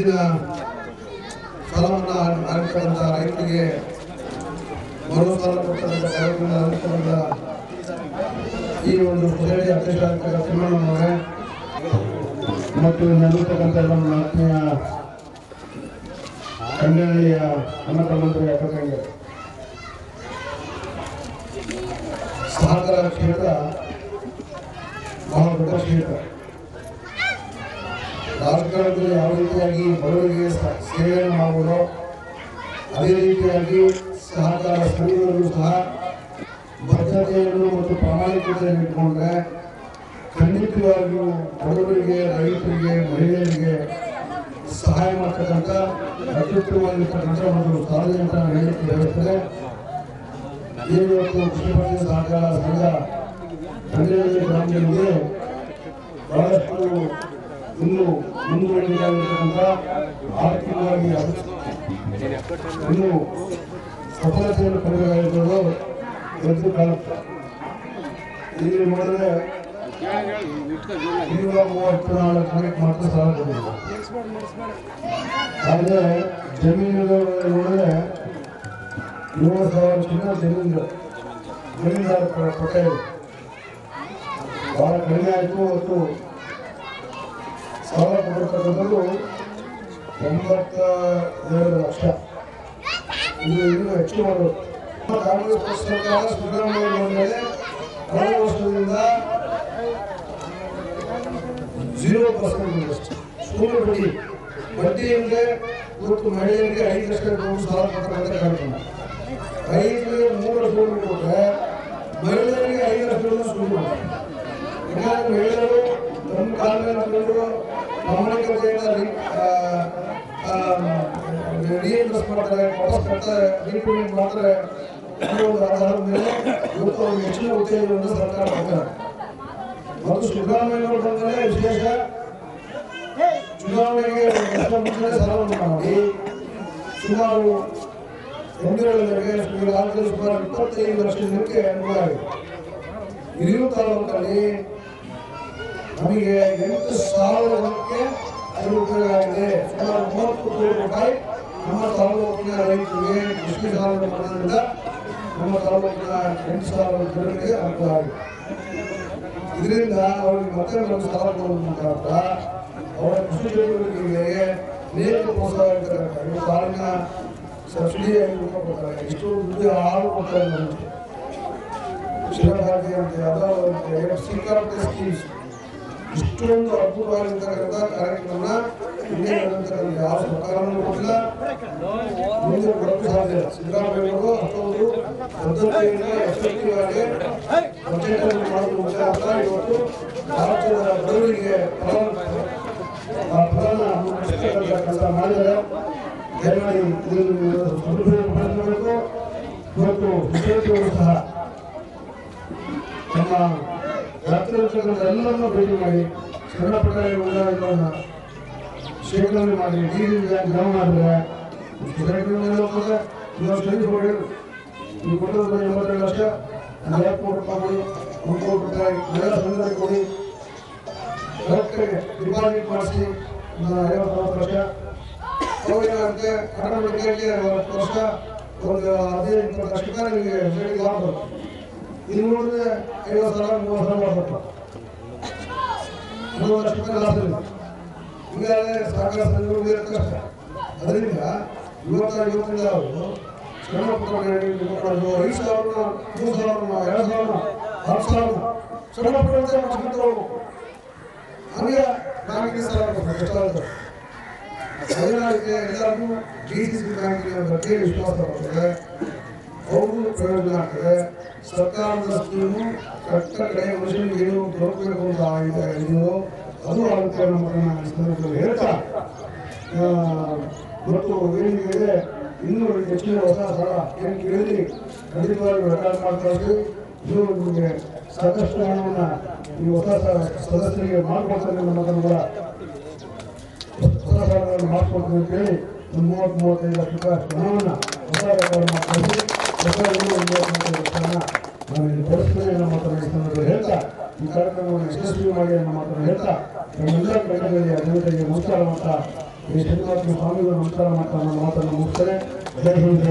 ದಿನ ಸಾಲವನ್ನು ಆಗಿರ್ತಕ್ಕಂಥ ರೈತರಿಗೆ ಮರು ಕೊಟ್ಟಂತಹ ಈ ಒಂದು ಸೊಸೈಟಿ ಅಧ್ಯಕ್ಷ ತಿಮ್ಮಣ್ಣನವರೇ ಮತ್ತು ನಲ್ಲಿರ್ತಕ್ಕಂಥ ನಮ್ಮ ಆತ್ಮೀಯ ಕನ್ನಡಿಯ ಅನ್ನ ಅಕ್ಕಂಗೆ ಸಹಕಾರ ಕ್ಷೇತ್ರ ಬಹಳ ದೊಡ್ಡ ಕ್ಷೇತ್ರ. ರಾಜಕಾರಣದಲ್ಲಿ ಯಾವ ರೀತಿಯಾಗಿ ಬಡವರಿಗೆ ಸೇವೆಯನ್ನು ಮಾಡುವುದೋ ಅದೇ ರೀತಿಯಾಗಿ ಸಹಕಾರ ಸಂಘಗಳು ಸಹ ಬದ್ಧತೆಯನ್ನು ಮತ್ತು ಪ್ರಾಮಾಣಿಕತೆಯನ್ನು ಇಟ್ಕೊಂಡ್ರೆ ಖಂಡಿತವಾಗಿಯೂ ಬಡವರಿಗೆ, ರೈತರಿಗೆ, ಮಹಿಳೆಯರಿಗೆ ಸಹಾಯ ಮಾಡ್ತಕ್ಕಂಥ ಅತ್ಯುತ್ತಮವಾಗಿರ್ತಕ್ಕಂಥ ಒಂದು ಸಾರ್ವಜನಿಕ ಹೇಳ್ತಾರೆ ಏನು ಇವತ್ತು ಕೃಷಿ ಸಹಕಾರ ಸಂಘ ಹನ್ನೆರಡು ಗ್ರಾಮದಲ್ಲಿ ಬಹಳಷ್ಟು ಇನ್ನು ಮುಂದುವರಿದಾಗಿರ್ತಕ್ಕಂಥ ಆರ್ಥಿಕವಾಗಿ ಇನ್ನು ಸಫಲತೆಯನ್ನು ಪಡೆಯಲಾಗಿರುವುದು ಎದ್ದು ಕಾಣುತ್ತೆ. ಇಲ್ಲಿ ನೋಡಿದ್ರೆ ಇನ್ನೂರ ಮೂವತ್ತು ನಾಲ್ಕು ಜನಕ್ಕೆ ಮಾತ್ರ ಸಾಲ ಕೊಟ್ಟಿಲ್ಲ ಆದರೆ ಜಮೀನು ನೋಡಿದ್ರೆ ಸಾವಿರ ಚಿನ್ನ ಜಮೀನು ಜಮೀನ್ದಾರ ಕೊಟ್ಟ ಬಹಳ ಕಡಿಮೆ ಆಯಿತು, ಮತ್ತು ಸಾಲ ಕೊಟ್ಟಿರ್ತಕ್ಕಂಥದ್ದು ಒಂಬತ್ತ ಎರಡು ಇದು ಇನ್ನೂ ಹೆಚ್ಚು ಮಾಡಬೇಕು ಕಾಂಗ್ರೆಸ್ ಸರ್ಕಾರ ಸಿದ್ದರಾಮಯ್ಯ ಮೇಲೆ ಕಳೆದ ವರ್ಷದಿಂದ ಜೀರೋ ಪರ್ಸೆಂಟ್ ಶೂನ್ಯ ಬಡ್ಡಿ. ಮಹಿಳೆಯರಿಗೆ ಐದು ಲಕ್ಷ ರೂಪಾಯಿ ಸಾಲ ಕೊಡ್ತಕ್ಕಂಥ ಕಾರ್ಯಕ್ರಮ ರೈತರಿಗೆ ಮೂರು ಲಕ್ಷ ರೂಪಾಯಿ ಮಹಿಳೆಯರಿಗೆ ಐದು ಲಕ್ಷ ಶೂನ್ಯ ಯಾಕಂದ್ರೆ ಮಹಿಳೆಯರು ತಮ್ಮ ಕಾಲ ಮೇಲೆ ನಿಂತ್ಕೊಂಡು ಪ್ರಾಮಾಣಿಕತೆಯಿಂದ ರಿ- ಆ, ಆ, ರೀಇನ್ವೆಸ್ಟ್ ಮಾಡ್ತಾರೆ ವಾಪಸ್ ಕೊಡ್ತಾರೆ ರೀಪೇಮೆಂಟ್ ಮಾಡ್ತಾರೆ ಅನ್ನೋ ಒಂದು ಮೇಲೆ ಇವತ್ತು ಹೆಚ್ಚಿನ ಉತ್ತೇಜನವನ್ನು ಸರ್ಕಾರ ಕೊಡ್ತಾರೆ ಚುನಾವಣೆಗೆ ವರ್ಷ ಸಾಲವನ್ನು ಮಾಡಿ. ಸುಮಾರು ಈಗಾಗಲೇ ಸುಮಾರು ಇಪ್ಪತ್ತೈದು ಲಕ್ಷ ಜನಕ್ಕೆ ಅನುಕೂಲ ನಮಗೆ ಎಂಟು ಸಾವಿರ ಜನಕ್ಕೆ ಉಪಯೋಗ ಆಗಿದೆ. ಸುಮಾರು ಮೂವತ್ತು ಕೋಟಿ ರೂಪಾಯಿ ನಮ್ಮ ತಾಲೂಕಿನ ರೈತರಿಗೆ ಕೃಷಿ ಸಾಲದ ಮಾಡಿದ ನಮ್ಮ ತಾಲೂಕಿನ ಎಂಟು ಸಾವಿರ ಜನರಿಗೆ ಅನುಕೂಲ ಆಗಿದೆ. ಇದರಿಂದ ಅವರಿಗೆ ಮತ್ತೆ ಒಂದು ಸಾಲ ಕೊಡೋದ್ರ ಮುಖಾಂತರ ಅವರ ಕೃಷಿ ಚಟುವಟಿಕೆಗಳಿಗೆ ಅನೇಕ ಪ್ರೋತ್ಸಾಹ ಇವರು ಸಾಲಿನ ಸಬ್ಸಿಡಿ ಐದು ರೂಪಾಯಿ ಕೊಡ್ತಾರೆ ಇಷ್ಟು ದುಡ್ಡು ಆರು ಕೊಡ್ತಾರೆ ನಮಗೆ. ಶಿವಭಾರತಿ ಅಂತ ಎರಡು ಸಿಕ್ಕಾಪಟ್ಟೆ ಸ್ಕೀಮ್ಸ್. ಇಷ್ಟೊಂದು ಅದ್ಭುತವಾಗಿರ್ತಕ್ಕಂಥ ಕಾರ್ಯಕ್ರಮ ಹಿಂದೆ ನಡೆದಿರ್ತಕ್ಕಂಥ ಯಾವ ಸರ್ಕಾರವನ್ನು ಕೊಟ್ಟಿಲ್ಲ ಮುಂದೆ ಕೊಡೋಕ್ಕೂ ಸಾಧ್ಯ ಇಲ್ಲ. ಸಿದ್ದರಾಮಯ್ಯವರು ಅಷ್ಟೊಂದು ಪದ್ಧತಿಯಿಂದ ಎಫೆಕ್ಟಿವ್ ಆಗಿ ಬಜೆಟ್ ಅನ್ನು ಮಾಡುವ ಮುಖಾಂತರ ಇವತ್ತು ಭಾರತದ ಬಡವರಿಗೆ ಆ ಫಲನ ಕೆಲಸ ಮಾಡಿದರೆ ದಯಮಾಡಿ ಸದುಪಯೋಗ ಇವತ್ತು ವಿಶೇಷಗಳು ಸಹ ತಮ್ಮ ವ್ಯಾಪ್ತಿರ್ತಕ್ಕಂಥ ಎಲ್ಲರನ್ನೂ ಭೇಟಿ ಮಾಡಿ ಸಣ್ಣ ಪುಟ್ಟ ಶೇಖರಣೆ ಮಾಡಿ ನೀರಿಲ್ಲ ಜಮ ಬರೀ ಎಂಬತ್ತೆರಡು ಲಕ್ಷ. ಕೋಟಿ ರೂಪಾಯಿ. ಕೋಟಿ ರೂಪಾಯಿ ಕೊಡಿ. ಕರೆಕ್ಟಾಗಿ ಮಾಡಿಸಿ. ಐವತ್ತು ಒಂದು ಹದಿನೈದು ನಿಮಗೆ ಲಾಭ ನೋಡಿದ್ರೆ ಸಾವಿರ, ಮೂವತ್ತು ಸಾವಿರ ಮೂವತ್ತು ಲಕ್ಷ ರೂಪಾಯಿ ಲಾಭ ಇಲ್ಲ ಸರ್ಕಾರ ಕಷ್ಟ. ಅದರಿಂದ ಇವತ್ತ ಯುವಕರಿಂದ ಅವರು ಶ್ರಮ ಐದು ಸಾವಿರ ಮೂರು ಸಾವಿರ ಎರಡು ಸಾವಿರ ಹತ್ತು ಸಾವಿರ ಶ್ರಮ ಪಡುವಂತೆ ಮಾಡ್ಕೊಂತ ಹೋಗ್ಬೇಕು ಹಂಗೆ ಬ್ಯಾಂಕಿಗೆ ಸಾಲ ಎಷ್ಟಾಗುತ್ತೆ ಅದಕ್ಕೆ ಎಲ್ಲರಿಗೂ ಡಿ ಪ್ರಯೋಜನ ಆಗ್ತದೆ. ಸರ್ಕಾರದ ಸ್ಕೀಮು ಕಟ್ಟ ಕಡೆ ಮನುಷ್ಯನಿಗೆ ಏನು ದೊರಕಬೇಕು ಅಂತ ಅದು ಆಗುತ್ತೆ ನಮ್ಮ ಸಂದರ್ಭದಲ್ಲಿ ಹೇಳ್ತಾ ಮತ್ತು ಏನಿದೆ ಇನ್ನೂ ಹೆಚ್ಚಿನ ಹೊಸ ಸ್ಥಳ ಏನು ಕೇಳಿ ಖಂಡಿತವಾಗಿ ರೆಕಾರ್ಡ್ ಮಾಡ್ತಾ ಇದ್ವಿ ಇದು ನಿಮಗೆ ಸಾಕಷ್ಟು ಹಣವನ್ನು ಈ ಹೊಸ ಸದಸ್ಯರಿಗೆ ಮಾಡಿಕೊಡ್ತಾರೆ ನಮ್ಮ ಕೂಡ ಹೊಸ ಸಾಲಗಳನ್ನು ಅಂತ ಹೇಳಿ ಒಂದು ಮೂವತ್ತು, ಮೂವತ್ತೈದು ಲಕ್ಷ ರೂಪಾಯಿ ಹಣವನ್ನು ಹೊಸ ರೆಕಾರ್ಡ್ ಮಾಡ್ಕೊಂಡು ಹೊಸ ಇನ್ನೂ ಮೂವತ್ತೈದು ಲಕ್ಷ ಹಣ ನಾನು ಇಲ್ಲಿ ಕೊಡಿಸ್ತೇನೆ ನಮ್ಮ ಸಂದರ್ಭದಲ್ಲಿ ಹೇಳ್ತಾ ಈ ಕಾರ್ಯಕ್ರಮವನ್ನು ಯಶಸ್ವಿ ಮಾಡಿ ಅನ್ನೋ ಮಾತನ್ನು ಹೇಳ್ತಾ ನಮ್ಮೆಲ್ಲ ಕಡೆಗಳಲ್ಲಿ ಜನತೆಗೆ ನಮಸ್ಕಾರ ಮಾಡ್ತಾ ಈ ಶ್ರೀನಿವಾಸ ಸ್ವಾಮಿಗಳು ನಮಸ್ಕಾರ ಮಾಡ್ತಾ ನನ್ನ ಮಾತನ್ನು ಮುಗಿಸ್ತಾರೆ ಜೈ ಹಿಂದ್